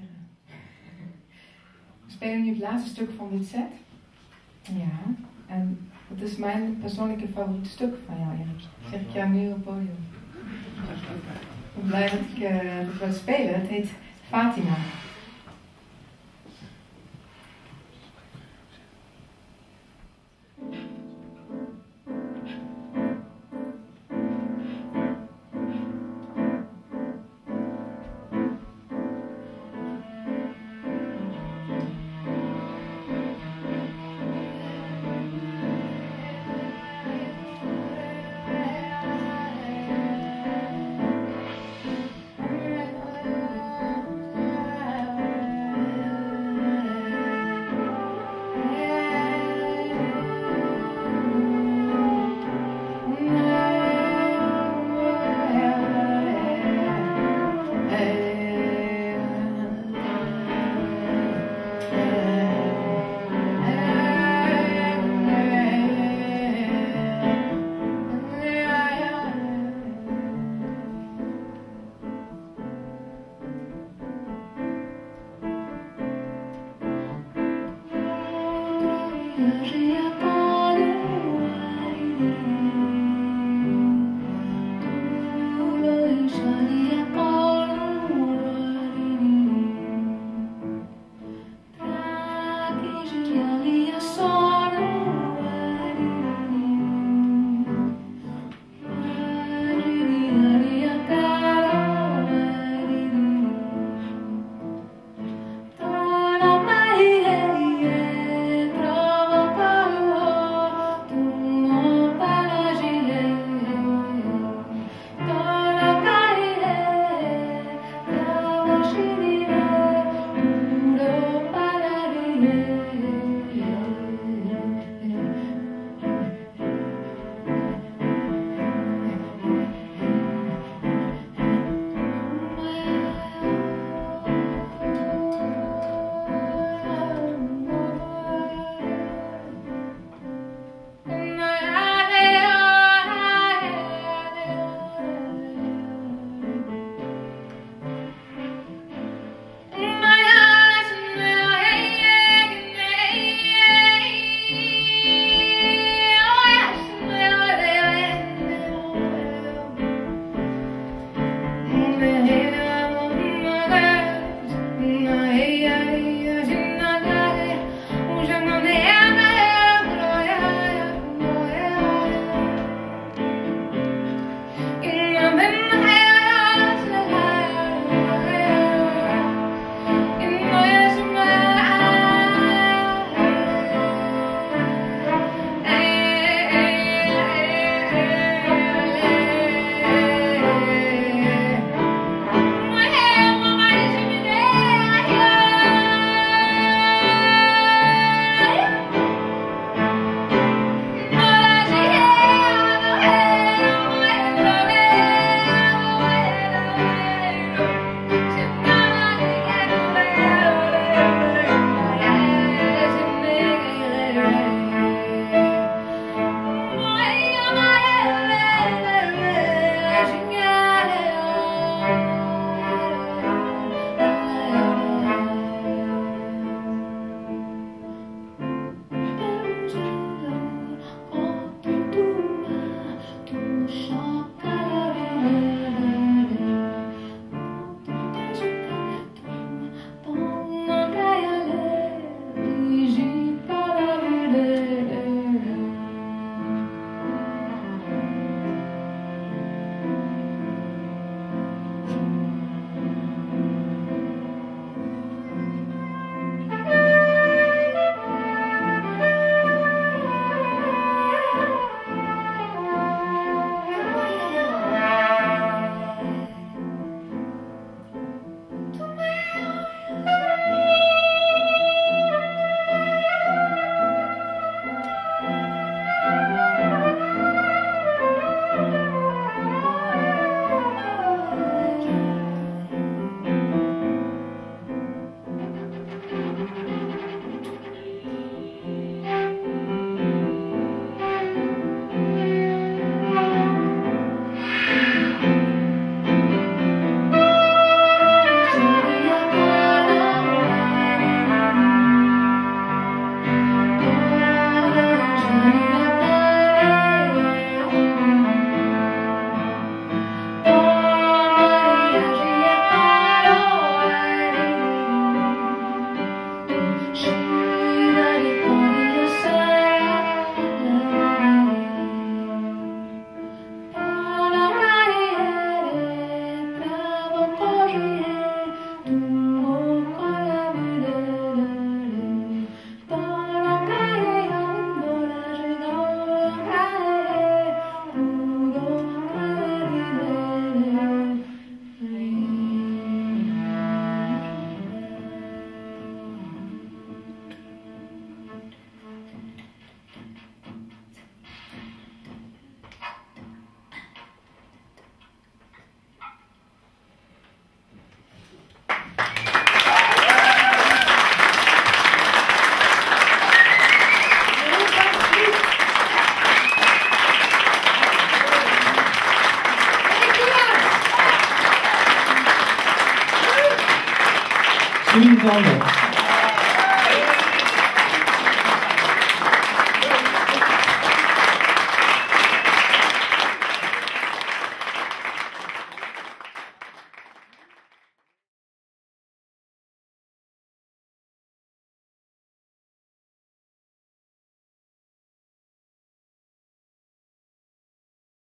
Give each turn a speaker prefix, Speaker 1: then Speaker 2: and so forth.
Speaker 1: zeggen. We spelen nu het laatste stuk van dit set. Ja, en dat is mijn persoonlijke favoriete stuk van jou, Erik. Zeg ik jou nu op het podium. Ik ben blij dat ik uh, dat wil spelen. Het heet Fatima.
Speaker 2: shock. William Bonner.